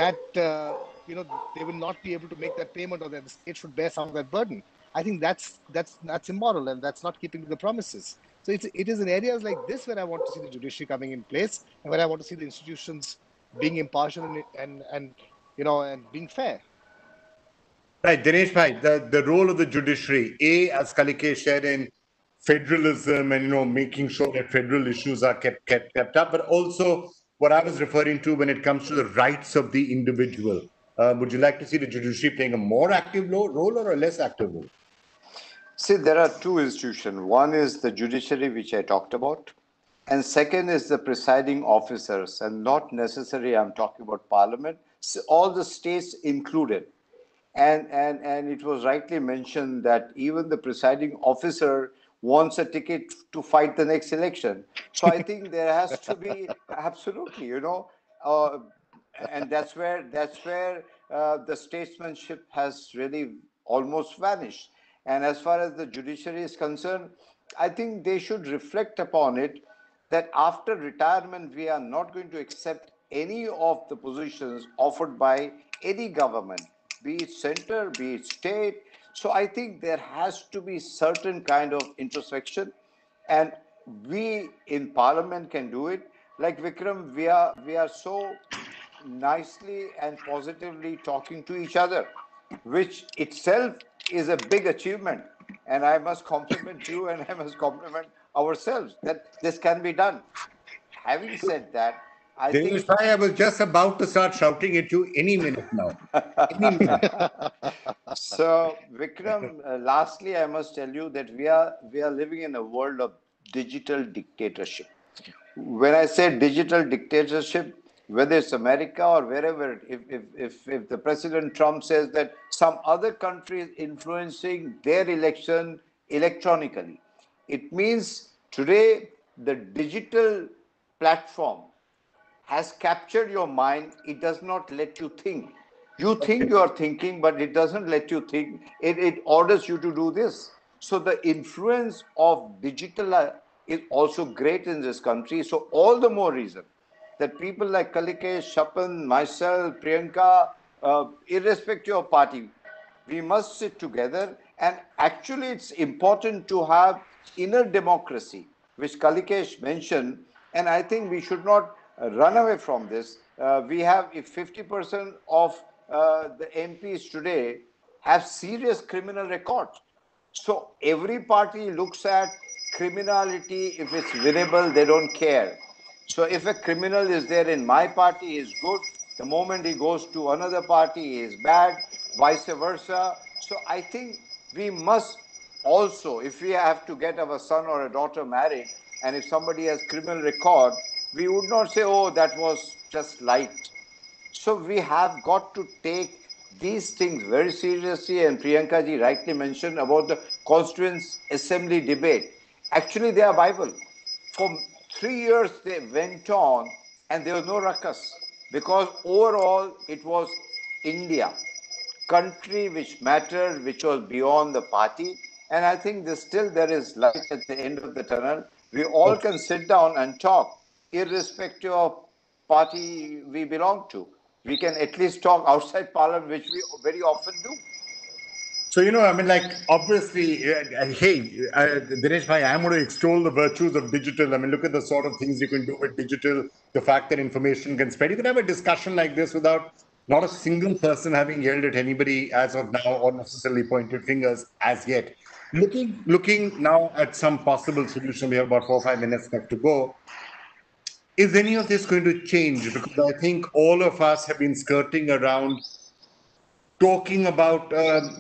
that uh, you know they will not be able to make that payment or that the state should bear some of that burden. I think that's that's that's immoral and that's not keeping to the promises. So it's it is in areas like this where I want to see the judiciary coming in place and where I want to see the institutions being impartial and and, and you know and being fair. Right, Dinesh Bhai, the, the role of the judiciary, A, as Kalike shared in federalism and you know making sure that federal issues are kept kept kept up, but also what I was referring to when it comes to the rights of the individual. Uh, would you like to see the judiciary playing a more active role or a less active role? See, there are two institutions. One is the judiciary, which I talked about, and second is the presiding officers, and not necessarily I'm talking about parliament, all the states included. And, and, and it was rightly mentioned that even the presiding officer wants a ticket to fight the next election. So I think there has to be [laughs] absolutely, you know, uh, and that's where that's where uh, the statesmanship has really almost vanished. And as far as the judiciary is concerned, I think they should reflect upon it that after retirement we are not going to accept any of the positions offered by any government, be it center, be it state, so I think there has to be certain kind of introspection, and we in Parliament can do it. Like Vikram, we are we are so nicely and positively talking to each other, which itself is a big achievement. And I must compliment you, and I must compliment ourselves that this can be done. Having said that, I think I was just about to start shouting at you any minute now. Any minute. [laughs] so, Vikram, uh, lastly, I must tell you that we are we are living in a world of digital dictatorship. When I say digital dictatorship, whether it's America or wherever, if, if, if, if the President Trump says that some other country is influencing their election electronically, it means today the digital platform has captured your mind. It does not let you think. You think you are thinking, but it doesn't let you think. It, it orders you to do this. So the influence of digital is also great in this country. So all the more reason that people like Kalikesh, Swapan, myself, Priyanka, uh, irrespective of party, we must sit together. And actually, it's important to have inner democracy, which Kalikesh mentioned. And I think we should not run away from this. Uh, we have, if 50% of uh, the MPs today have serious criminal records. So every party looks at criminality. If it's winnable, they don't care. So if a criminal is there in my party, is good. The moment he goes to another party, is bad. Vice versa. So I think we must also, if we have to get our son or a daughter married, and if somebody has criminal record, we would not say, oh, that was just light. So we have got to take these things very seriously. And Priyanka ji rightly mentioned about the Constituent Assembly debate. Actually, they are Bible. For three years, they went on and there was no ruckus because overall it was India, country which mattered, which was beyond the party. And I think there's still there is light at the end of the tunnel. We all can sit down and talk irrespective of party we belong to. We can at least talk outside [laughs] parliament, which we very often do. So, you know, I mean, like, obviously, uh, uh hey, uh, Dinesh Bhai, I'm going to extol the virtues of digital. I mean, look at the sort of things you can do with digital, the fact that information can spread. You can have a discussion like this without not a single person having yelled at anybody as of now or necessarily pointed fingers as yet. Looking, looking now at some possible solution, we have about four or five minutes left to go is any of this going to change? Because I think all of us have been skirting around talking about um,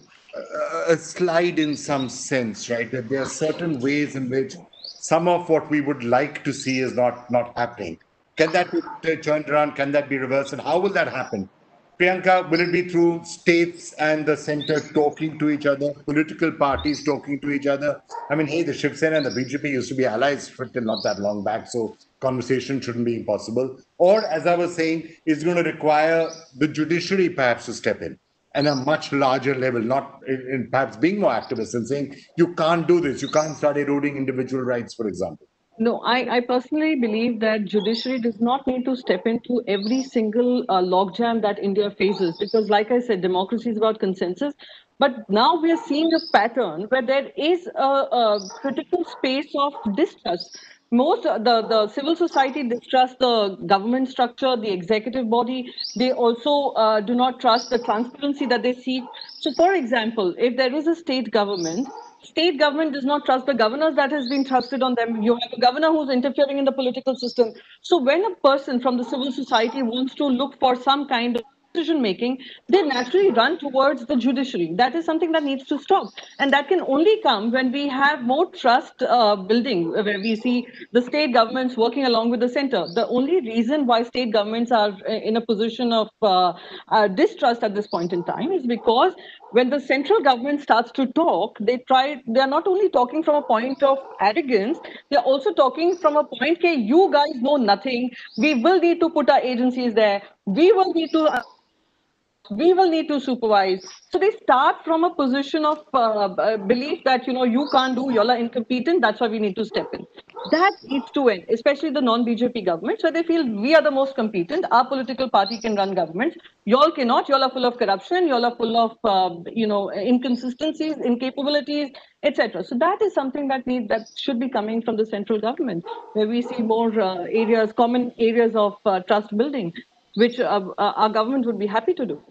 a slide in some sense, right? That there are certain ways in which some of what we would like to see is not not happening. Can that be turned around? Can that be reversed? And how will that happen? Priyanka, will it be through states and the center talking to each other, political parties talking to each other? I mean, hey, the Shiv Sena and the BJP used to be allies for not that long back, so conversation shouldn't be impossible. Or, as I was saying, it's going to require the judiciary perhaps to step in and a much larger level, not in, in perhaps being more activist and saying, you can't do this, you can't start eroding individual rights, for example. No, I, I personally believe that judiciary does not need to step into every single uh, logjam that India faces because, like I said, democracy is about consensus. But now we are seeing a pattern where there is a, a critical space of distrust. Most the the civil society distrust the government structure, the executive body. They also uh, do not trust the transparency that they seek. So, for example, if there is a state government state government does not trust the governors that has been trusted on them. You have a governor who's interfering in the political system. So when a person from the civil society wants to look for some kind of decision making, they naturally run towards the judiciary. That is something that needs to stop. And that can only come when we have more trust uh, building, where we see the state governments working along with the center. The only reason why state governments are uh, in a position of uh, uh, distrust at this point in time is because when the central government starts to talk, they try, they're not only talking from a point of arrogance, they're also talking from a point, okay, you guys know nothing. We will need to put our agencies there. We will need to uh, we will need to supervise. So they start from a position of uh, uh, belief that, you know, you can't do, are incompetent, that's why we need to step in. That needs to end, especially the non-BJP governments, where they feel we are the most competent, our political party can run governments, y'all cannot, y'all are full of corruption, y'all are full of, uh, you know, inconsistencies, incapabilities, etc. So that is something that need that should be coming from the central government, where we see more uh, areas, common areas of uh, trust building, which uh, our government would be happy to do.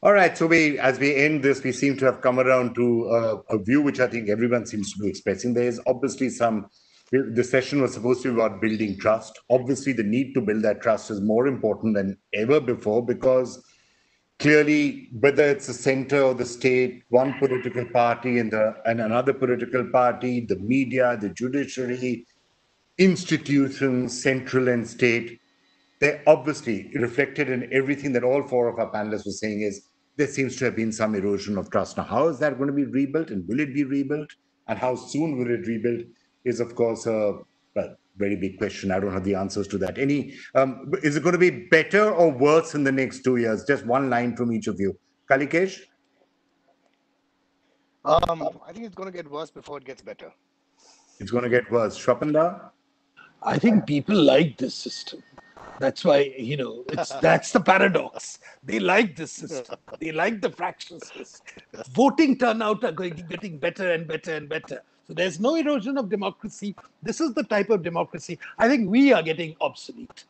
All right. So we, as we end this, we seem to have come around to uh, a view which I think everyone seems to be expressing. There is obviously some. The session was supposed to be about building trust. Obviously, the need to build that trust is more important than ever before because clearly, whether it's the center or the state, one political party and, the, and another political party, the media, the judiciary, institutions, central and state, they obviously reflected in everything that all four of our panelists were saying is there seems to have been some erosion of trust. Now, how is that going to be rebuilt and will it be rebuilt? And how soon will it rebuild is, of course, a well, very big question. I don't have the answers to that. Any, um, is it going to be better or worse in the next two years? Just one line from each of you. Kalikesh? Um, I think it's going to get worse before it gets better. It's going to get worse. Swapanda? I think people like this system. That's why, you know, it's [laughs] that's the paradox. They like this system. They like the fractiousness. Voting turnout are going getting better and better and better. So there's no erosion of democracy. This is the type of democracy. I think we are getting obsolete.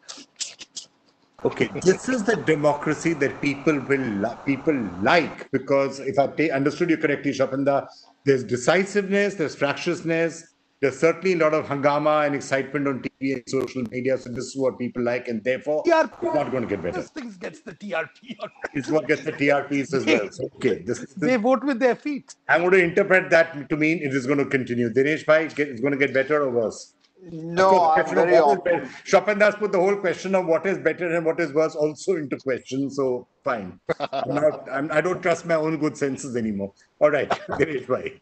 Okay, this is the democracy that people will people like because if I ta- understood you correctly, Swapanda, there's decisiveness, there's fractiousness, there's certainly a lot of hangama and excitement on TV and social media. So this is what people like, and therefore TRP. it's not going to get better. This thing gets the TRP. It's what gets the TRPs as well. So, okay, this, this They vote with their feet. I'm going to interpret that to mean it is going to continue. Dinesh Bhai, get- it's going to get better or worse? No, I'm Question of very what is op- better. Put the whole question of what is better and what is worse also into question. So fine. I'm not, I'm, I don't trust my own good senses anymore. All right, [laughs] Dinesh Bhai.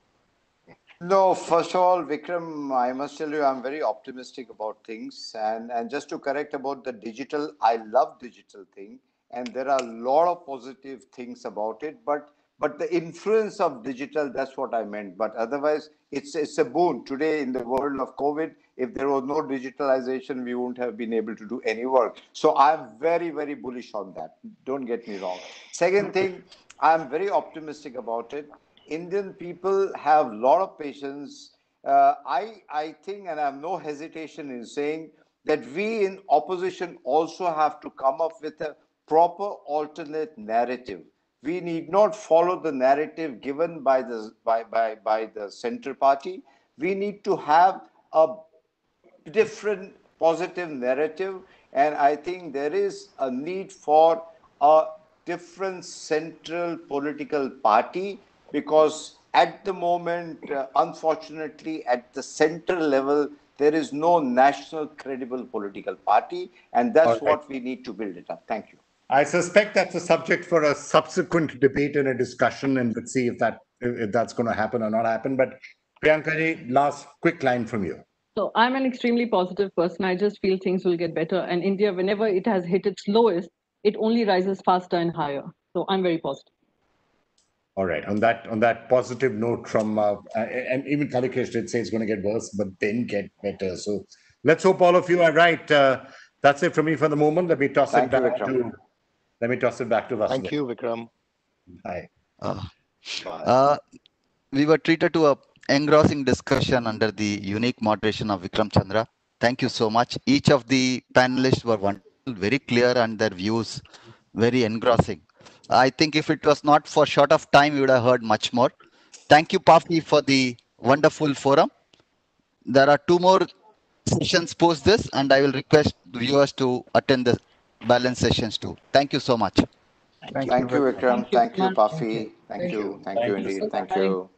No, first of all, Vikram, I must tell you, I'm very optimistic about things. And, and just to correct about the digital, I love digital thing. And there are a lot of positive things about it. But but the influence of digital, that's what I meant. But otherwise, it's it's a boon. Today in the world of COVID, if there was no digitalization, we wouldn't have been able to do any work. So I'm very, very bullish on that. Don't get me wrong. Second thing, I'm very optimistic about it. Indian people have a lot of patience. Uh, I, I think, and I have no hesitation in saying that we in opposition also have to come up with a proper alternate narrative. We need not follow the narrative given by the by, by, by the center party. We need to have a different positive narrative and i think there is a need for a different central political party because at the moment uh, unfortunately at the central level there is no national credible political party and that's All right. what we need to build it up thank you I suspect that's a subject for a subsequent debate and a discussion, and let's see if that if that's going to happen or not happen. But Priyanka last quick line from you. So I'm an extremely positive person. I just feel things will get better. And India, whenever it has hit its lowest, it only rises faster and higher. So I'm very positive. All right. On that on that positive note from uh, and even Kalikesh did say it's going to get worse, but then get better. So let's hope all of you are right. Uh, that's it from me for the moment. Let me toss Thank it back Vikram. to let me toss it back to Vasudha. Thank you, Vikram. Hi. Uh, uh, we were treated to a engrossing discussion under the unique moderation of Vikram Chandra. Thank you so much. Each of the panelists were wonderful, very clear and their views very engrossing. I think if it was not for short of time, you would have heard much more. Thank you, PAFI, for the wonderful forum. There are two more sessions post this, and I will request viewers to attend the balance sessions too. Thank you so much. thank you vikram Thank you, thank you Vikram. thank Thank you you. thank you Thank you. indeed thank you